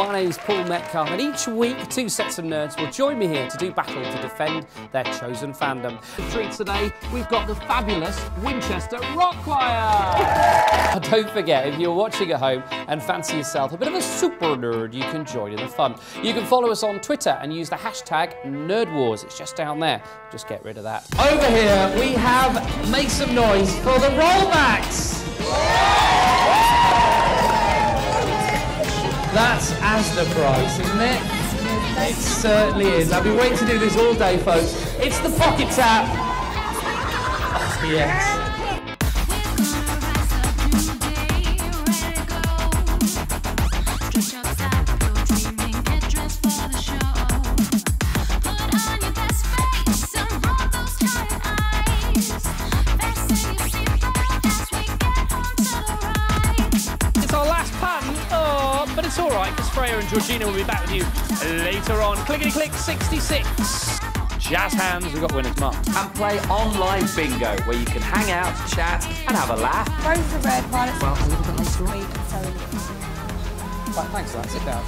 My name's Paul Metcalfe, and each week, two sets of nerds will join me here to do battle to defend their chosen fandom. For treats today, we've got the fabulous Winchester Rock Choir. don't forget, if you're watching at home and fancy yourself a bit of a super nerd, you can join in the fun. You can follow us on Twitter and use the hashtag NerdWars. It's just down there. Just get rid of that. Over here, we have Make Some Noise for the Rollbacks. That's Asda price, isn't it? It certainly is. I've been waiting to do this all day, folks. It's the pocket tap. Oh, yes. But it's all right because Freya and Georgina will be back with you later on. Clickety click 66. Jazz hands, we've got winners marked. and play online bingo where you can hang out, chat, and have a laugh. Both are red, one Well, a little bit later on. sweet Right, thanks for that. Sit down.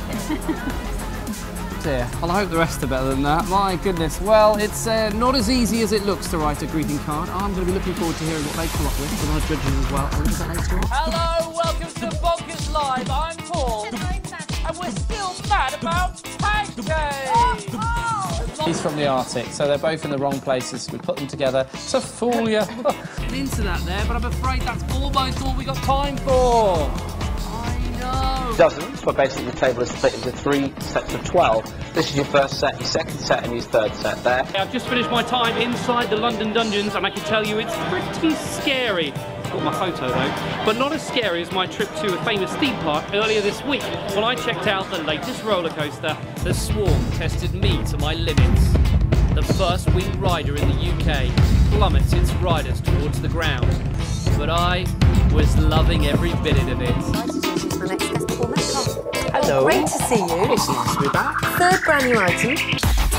Dear. Well, I hope the rest are better than that. My goodness. Well, it's uh, not as easy as it looks to write a greeting card. I'm going to be looking forward to hearing what they come up with with our judges as well. A little bit later on. Hello, welcome to Bonkers Live. Mad about pancakes. He's from the Arctic, so they're both in the wrong places. We put them together to fool you. Get into that there, but I'm afraid that's almost all we got time for. I know. dozens, but basically the table is split into three sets of 12. This is your first set, your second set, and your third set there. I've just finished my time inside the London dungeons, and I can tell you it's pretty scary. Got my photo though, but not as scary as my trip to a famous theme park earlier this week when I checked out the latest roller coaster. The Swarm tested me to my limits. The first winged rider in the UK plummets its riders towards the ground, but I was loving every minute of it. My next guest, Paul Metcalfe. Hello. Great to see you. It's nice to be back. Third brand new item.